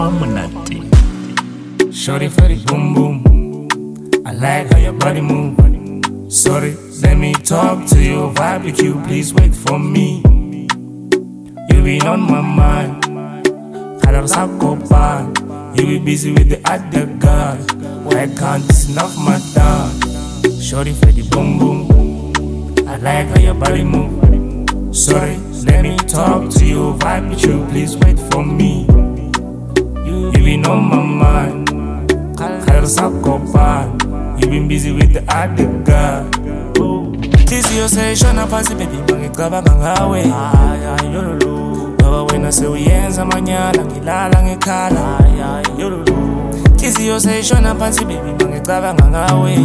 Amanati. Shorty for the boom boom. I like how your body move. Sorry, let me talk to you. Vibe with you, please wait for me. You been on my mind. Color Sakopan. You be busy with the other guy. Why can't this enough my time? Shorty for the boom boom. I like how your body move. Sorry, let me talk to you. Vibe with you, please wait for me. You been on my mind. Color Sakopan. You been busy with the other guy. Inhliziyo seyishona phansi baby mangicabanga ngawe ngoba wena sewuyenza amanyala ngilala ngikhala Inhliziyo seyishona phansi baby mangicabanga ngawe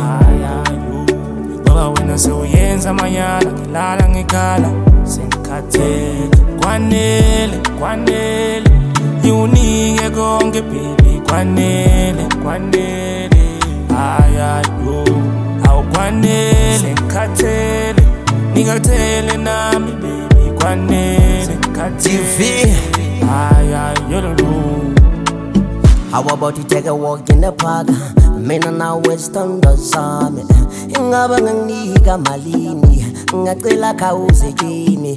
ngoba wena sewuyenza amanyala ngilala ngikhala sengikhathele kwanele kwanele ngiwunike konke baby kwanele kwanele. Ayayo awukwanele ngikhathele ngikathele nami baby kwanele ngikhathele. Ayayo lolu How about you take a walk in the park? Mina nawe sithandwa sami. Ingabe nganginika malini? Ngacela khawuze kimi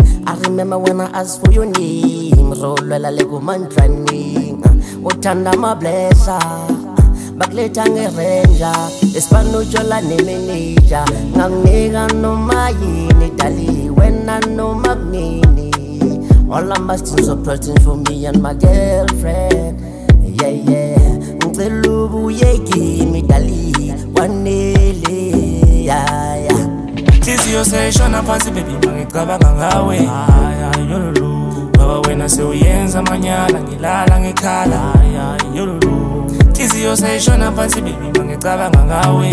remember when I asked for your name Rolwela le kumantrani Uthanda mablesa Bakuletha ngerenja Esipano utshola nemeneja Nganginika noma yini dali Wena noma kunini All I must is a present for me and my girlfriend. Yeah yeah. Ngicela ubuye kimi dali kwanele yeah yeah. Inhliziyo seyishona phansi baby mangicabanga ngawe. wena sewuyenza manyala ngilala ngikhala Inhliziyo seyishona phansi bebi mangicabanga ngawe.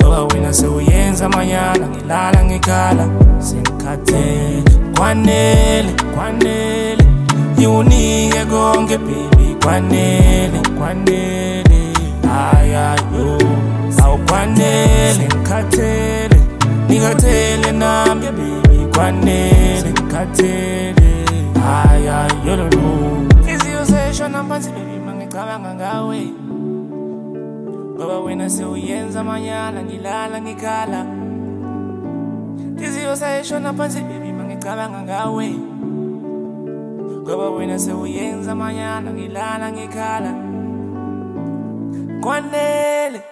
Ngoba wena sewuyenza manyala ngilala ngikhala sengikhathele kwanele kwanele. Iwunike konke bebi kwanele kwanele. Ayayo awukwanele. Ngikhathele ngikathele nami bebi kwanele ngikhathele ayayo lolu Inhliziyo seyishona phansi baby mangicabanga ngawe ngoba wena sewuyenza amanyala ngilala ngikhala Inhliziyo seyishona phansi baby mangicabanga ngawe ngoba wena sewuyenza amanyala ngilala ngikhala kwanele